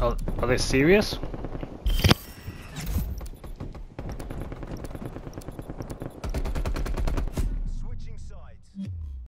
Are, are they serious?